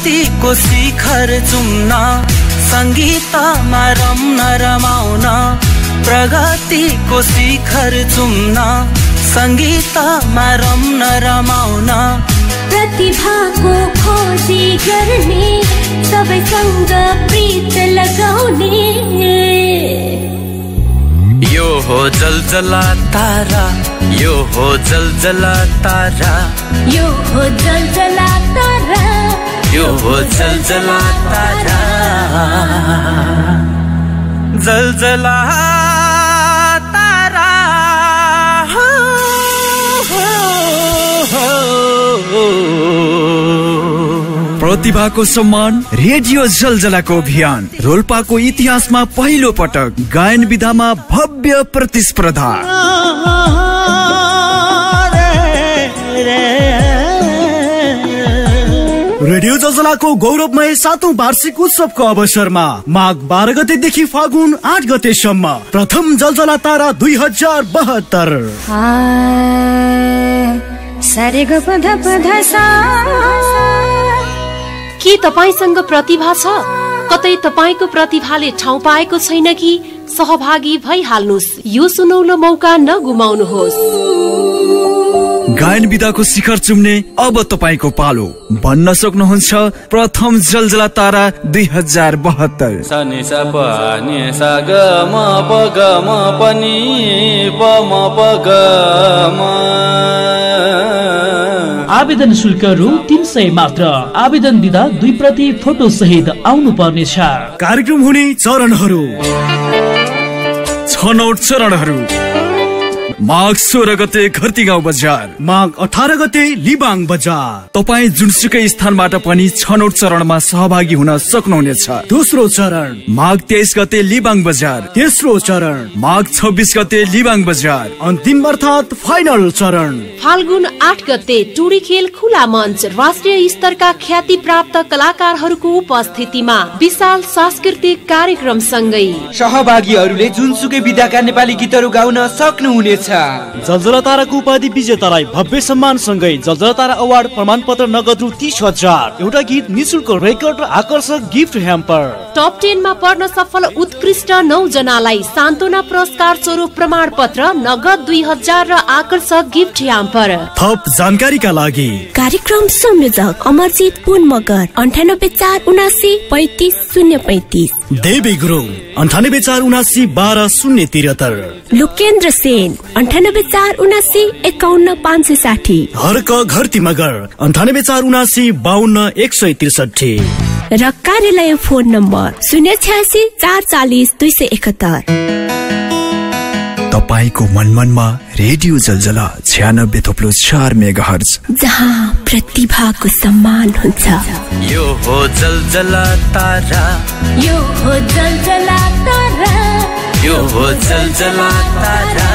प्रगतिको शिखर चुम्न सङ्गीतमा रम्न रमाउन प्रगतिको शिखर चुम्न सङ्गीतमा रम्न रमाउन प्रतिभाको खोजी गर्ने सबैसँग प्रीत लगाउने। यो हो जलजला तारा यो हो जलजला तारा। यो हो जलजला तारा। यो हो जलजला तारा जलजला तारा हो, हो, हो, हो। प्रतिभाको सम्मान रेडियो जलजलाको अभियान। रोल्पाको इतिहासमा पहिलो पटक गायन विधामा भव्य प्रतिस्पर्धा। रेडियो जलजलाको गौरवमय सातौं वार्षिक उत्सवको अवसरमा माघ बाह्र गतेदेखि फागुन आठ गतेसम्म प्रथम जलजला तारा दुई हजार बहत्तर। सारे ग पध पध सा के तपाईँसँग प्रतिभा छ? कतै तपाईँको प्रतिभाले ठाउँ पाएको छैन कि? सहभागी भइहाल्नुहोस्। यो सुनौलो मौका नगुमाउनुहोस्। गायन विधाको शिखर चुम्ने अब तपाईँको पालो। भन्न सक्नुहुन्छ प्रथम जलजला तारा दुई हजार बहत्तर। आवेदन शुल्क रु तिन सय मात्र। आवेदन दिँदा दुई प्रति फोटो सहित आउनु पर्नेछ कार्यक्रम हुने चरणहरू। छनौट चरणहरू। माघ सोह्र गते घरती गाउँ बजार माघ अठार गते लिबाङ बजार। तपाईँ जुनसुकै स्थानबाट पनि छनौट चरणमा सहभागी हुन सक्नुहुनेछ। दोस्रो चरण माघ तेइस गते लिबाङ बजार। तेस्रो चरण माघ छब्बिस गते लिबाङ बजार। अन्तिम अर्थात् फाइनल चरण। फाल्गुन आठ गते टुडी खेल खुला मञ्च राष्ट्रिय स्तरका ख्याति प्राप्त कलाकारहरूको उपस्थितिमा विशाल सांस्कृतिक कार्यक्रम सँगै। सहभागीहरूले जुनसुकै विधाका नेपाली गीतहरू गाउन सक्नुहुनेछ। जलजला ताराको उपाधि विजेतालाई भव्य सम्मान सँगै जलजला तारा अवार्ड प्रमाण पत्र नगद रु तिस हजार एउटा गीत निशुल्क रेकर्ड र आकर्षक गिफ्ट ह्याम्पर। टप टेनमा पर्न सफल उत्कृष्ट नौ जनालाई सान्त्वना पुरस्कार स्वरूप प्रमाण पत्र नगद दुई हजार र आकर्षक गिफ्ट ह्याम्पर। थप जानकारीका लागि। कार्यक्रम संयोजक अमरजित पुन मगर अन्ठानब्बे चार उनासी पैतिस शून्य पैतिस। देवी गुरुङ अन्ठानब्बे चार उनासी बाह्र शून्य त्रिहत्तर लोकेन्द्र सेन अन्ठानब्बे चार उनासी एकाउन्न पाँच सय साठी। हर्क घरती मगर अन्ठानब्बे चार उनासी बाहन्न एक सय त्रिसठी। र कार्यालय फोन नम्बर शून्य छ्यासी चार चालिस दुई सय एकहत्तर। तपाईँको मनमनमा रेडियो जलजला छ्यानब्बे थोप्लो चार मेगा हर्ज जहाँ प्रतिभाको सम्मान हुन्छ। यो हो जलजला तारा। यो हो जलजला तारा। यो हो जलजला तारा।